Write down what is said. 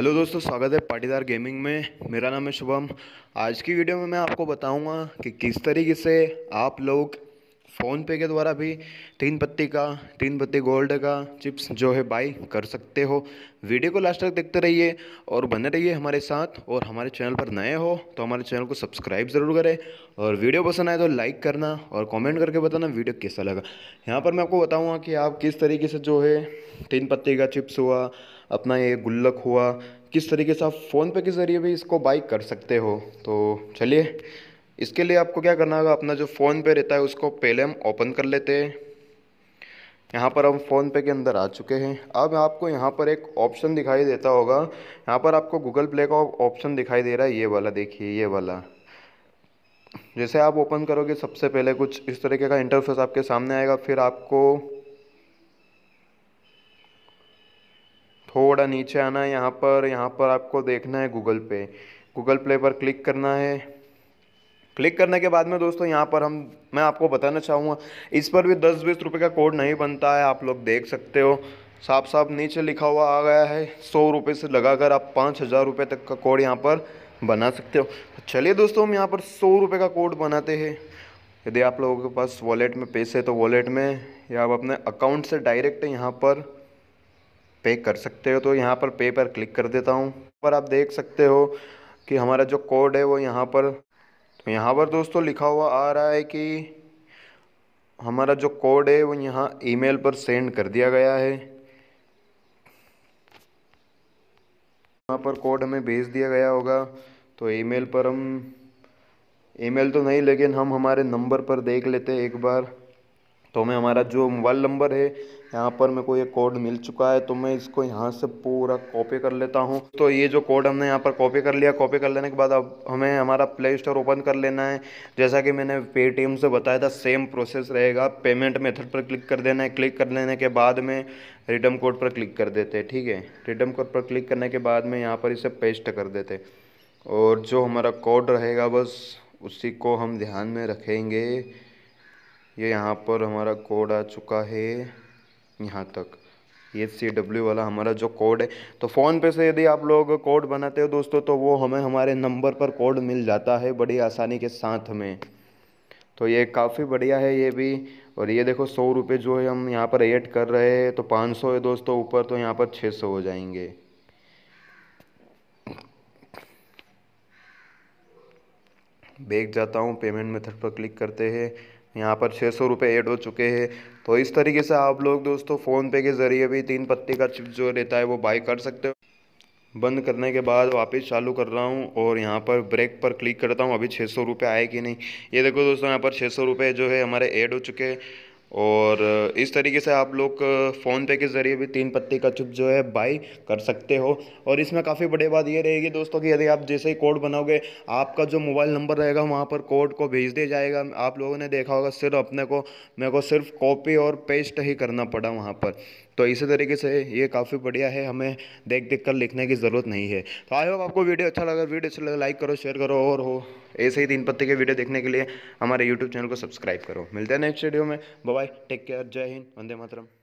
Hello दोस्तों, स्वागत है पाटीदार गेमिंग में। मेरा नाम है शुभम। आज की वीडियो में मैं आपको बताऊँगा कि किस तरीके से आप लोग फ़ोन पे के द्वारा भी तीन पत्ती का, तीन पत्ती गोल्ड का चिप्स जो है बाई कर सकते हो। वीडियो को लास्ट तक देखते रहिए और बने रहिए हमारे साथ। और हमारे चैनल पर नए हो तो हमारे चैनल को सब्सक्राइब ज़रूर करें। और वीडियो पसंद आए तो लाइक करना और कमेंट करके बताना वीडियो कैसा लगा। यहाँ पर मैं आपको बताऊँगा कि आप किस तरीके से जो है तीन पत्ती का चिप्स हुआ अपना ये गुल्लक हुआ, किस तरीके से आप फ़ोन पे के ज़रिए भी इसको बाई कर सकते हो? तो चलिए, इसके लिए आपको क्या करना होगा, अपना जो फ़ोन पे रहता है उसको पहले हम ओपन कर लेते हैं। यहाँ पर हम फ़ोन पे के अंदर आ चुके हैं। अब आपको यहाँ पर एक ऑप्शन दिखाई देता होगा। यहाँ पर आपको गूगल प्ले का ऑप्शन दिखाई दे रहा है, ये वाला देखिए, ये वाला। जैसे आप ओपन करोगे, सबसे पहले कुछ इस तरीके का इंटरफेस आपके सामने आएगा, फिर आपको थोड़ा नीचे आना है, यहाँ पर यहाँ पर आपको देखना है गूगल पे गूगल प्ले पर क्लिक करना है। क्लिक करने के बाद में दोस्तों यहाँ पर हम, मैं आपको बताना चाहूँगा, इस पर भी दस बीस रुपये का कोड नहीं बनता है, आप लोग देख सकते हो। साफ़ साफ़ नीचे लिखा हुआ आ गया है, सौ रुपये से लगाकर आप पाँच हज़ार रुपये तक का कोड यहाँ पर बना सकते हो। चलिए दोस्तों, हम यहाँ पर सौ रुपये का कोड बनाते हैं। यदि आप लोगों के पास वॉलेट में पैसे तो वॉलेट में, या आप अपने अकाउंट से डायरेक्ट यहाँ पर पे कर सकते हो तो यहाँ पर पे पर क्लिक कर देता हूँ। पर आप देख सकते हो कि हमारा जो कोड है वो यहाँ पर तो यहाँ पर दोस्तों लिखा हुआ आ रहा है कि हमारा जो कोड है वो यहाँ ईमेल पर सेंड कर दिया गया है। यहाँ पर कोड हमें भेज दिया गया होगा तो ईमेल पर हम, ईमेल तो नहीं, लेकिन हम हमारे नंबर पर देख लेते एक बार। तो हमें हमारा जो मोबाइल नंबर है, यहाँ पर मेरे को ये कोड मिल चुका है तो मैं इसको यहाँ से पूरा कॉपी कर लेता हूँ। तो ये जो कोड हमने यहाँ पर कॉपी कर लिया, कॉपी कर लेने के बाद अब हमें हमारा प्ले स्टोर ओपन कर लेना है। जैसा कि मैंने पेटीएम से बताया था सेम प्रोसेस रहेगा। पेमेंट मेथड पर क्लिक कर देना है। क्लिक कर लेने के बाद में रिटर्न कोड पर क्लिक कर देते हैं, ठीक है? रिटर्न कोड पर क्लिक करने के बाद में यहाँ पर इसे पेस्ट कर देते और जो हमारा कोड रहेगा, बस उसी को हम ध्यान में रखेंगे। ये यहाँ पर हमारा कोड आ चुका है यहाँ तक। ये सी डब्ल्यू वाला हमारा जो कोड है तो फ़ोन पे से यदि आप लोग कोड बनाते हो दोस्तों तो वो हमें हमारे नंबर पर कोड मिल जाता है बड़ी आसानी के साथ में तो ये काफ़ी बढ़िया है ये भी। और ये देखो सौ रुपये जो है हम यहाँ पर ऐड कर रहे हैं तो पाँच सौ है दोस्तों, ऊपर तो यहाँ पर छः सौ हो जाएँगे। बैग जाता हूँ, पेमेंट मेथड पर क्लिक करते हैं। यहाँ पर छः सौ रुपये ऐड हो चुके हैं। तो इस तरीके से आप लोग दोस्तों फ़ोनपे के ज़रिए भी तीन पत्ती का चिप जो रहता है वो बाई कर सकते हो। बंद करने के बाद वापस चालू कर रहा हूँ और यहाँ पर ब्रेक पर क्लिक करता हूँ, अभी छः सौ रुपये आए कि नहीं। ये देखो दोस्तों, यहाँ पर छः सौ रुपये जो है हमारे ऐड हो चुके हैं। और इस तरीके से आप लोग फ़ोन पे के ज़रिए भी तीन पत्ती का चुप जो है बाई कर सकते हो। और इसमें काफ़ी बड़ी बात ये रहेगी दोस्तों कि यदि आप जैसे ही कोड बनाओगे, आपका जो मोबाइल नंबर रहेगा वहाँ पर कोड को भेज दिया जाएगा। आप लोगों ने देखा होगा सिर्फ़ अपने को, मेरे को सिर्फ़ कॉपी और पेस्ट ही करना पड़ा वहाँ पर। तो इसी तरीके से ये काफ़ी बढ़िया है, हमें देख देख कर लिखने की ज़रूरत नहीं है। तो आई होप आपको वीडियो अच्छा लगा, वीडियो अच्छा लगा लाइक करो, शेयर करो और हो, ऐसे ही तीन पत्ते के वीडियो देखने के लिए हमारे यूट्यूब चैनल को सब्सक्राइब करो। मिलते हैं नेक्स्ट वीडियो में। बाय टेक केयर जय हिंद, वंदे मातरम।